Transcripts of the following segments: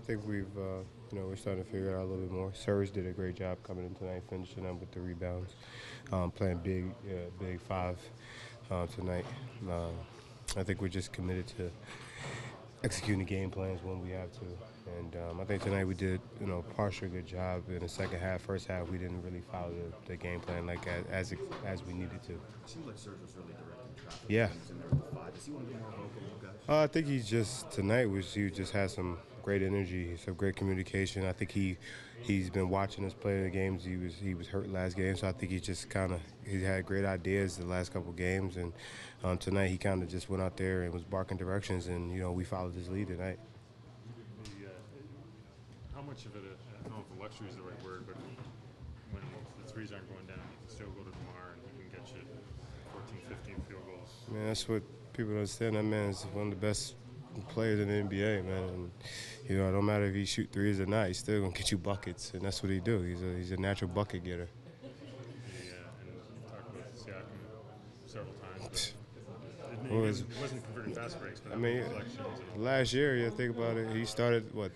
I think we've, uh, you know, we're starting to figure it out a little bit more. Serge did a great job coming in tonight, finishing up with the rebounds, um, playing big, uh, big five uh, tonight. Uh, I think we're just committed to executing the game plans when we have to. And um, I think tonight we did, you know, partially good job in the second half. First half, we didn't really follow the, the game plan like as, as as we needed to. It seemed like Serge was really directing traffic. Yeah. He was in there with the five. Is he one of the more vocal guys? Uh, I think he's just tonight was he just had some great energy, some great communication. I think he he's been watching us play the games. He was he was hurt last game, so I think he just kind of he had great ideas the last couple games, and um, tonight he kind of just went out there and was barking directions, and you know we followed his lead tonight. The, uh, how much of it, I don't know if luxury is the right word, but when the threes aren't going down, you can still go to DeMar and he can get you 14, 15 field goals. Man, that's what people don't understand. That man is one of the best players in the NBA, man. And, you know, no matter if he shoot threes or not, he's still gonna get you buckets, and that's what he do. He's a he's a natural bucket getter. The, and talked about Siakam several times. It, Well, wasn't, wasn't converting fast breaks, but I mean, last year, you think about it, he started what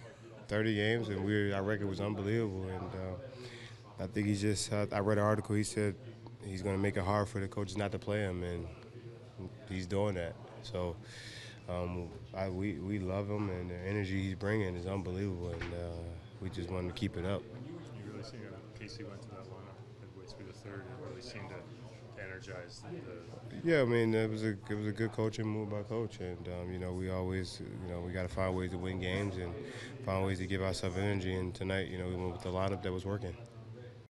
30 games, and we our record was unbelievable. And uh, I think he just. I, I read an article. He said he's going to make it hard for the coaches not to play him, and he's doing that. So. Um, I, we, we love him, and the energy he's bringing is unbelievable, and uh, we just want to keep it up. you really seen uh, Casey went to that lineup midway through the third and really seemed to, to energize the, the Yeah, I mean it was a it was a good coaching move by coach, and um, you know we always you know we got to find ways to win games and find ways to give ourselves energy. And tonight, you know, we went with the lineup that was working.